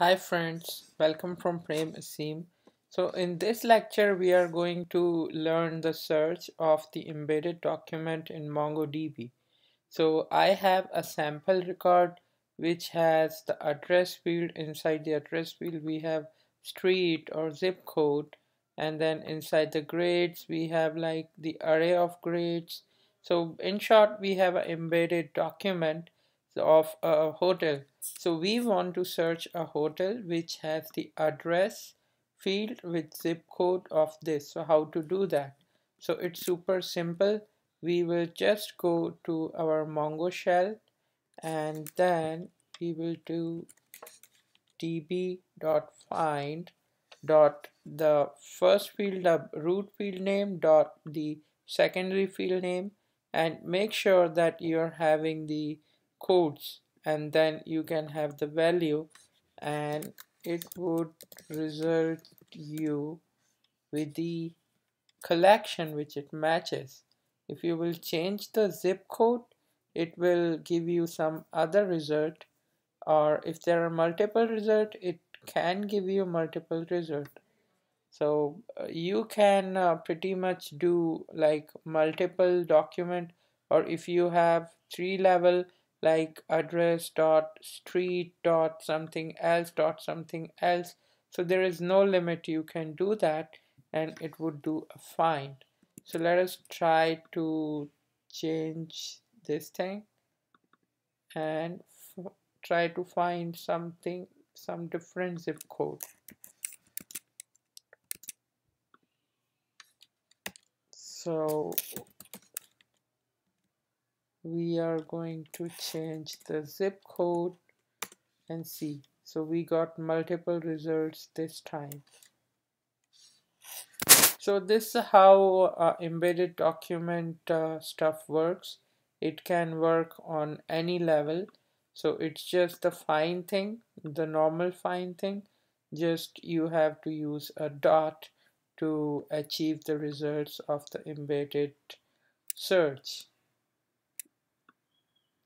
Hi friends, welcome from Prem Aseem. So in this lecture we are going to learn the search of the embedded document in MongoDB. So I have a sample record which has the address field. Inside the address field we have street or zip code and then inside the grades we have like the array of grades. So in short we have an embedded document of a hotel. So we want to search a hotel which has the address field with zip code of this. So how to do that? So it's super simple. We will just go to our Mongo shell and then we will do db.find dot the first field the root field name dot the secondary field name and make sure that you're having the codes and then you can have the value and it would result you with the collection which it matches. If you will change the zip code it will give you some other result or if there are multiple result it can give you multiple result. So uh, you can uh, pretty much do like multiple document or if you have three level like address dot street dot something else dot something else. So there is no limit you can do that and it would do a find so let us try to change this thing and try to find something some different zip code. So we are going to change the zip code and see. So we got multiple results this time. So this is how uh, embedded document uh, stuff works. It can work on any level. So it's just the find thing the normal find thing. Just you have to use a dot to achieve the results of the embedded search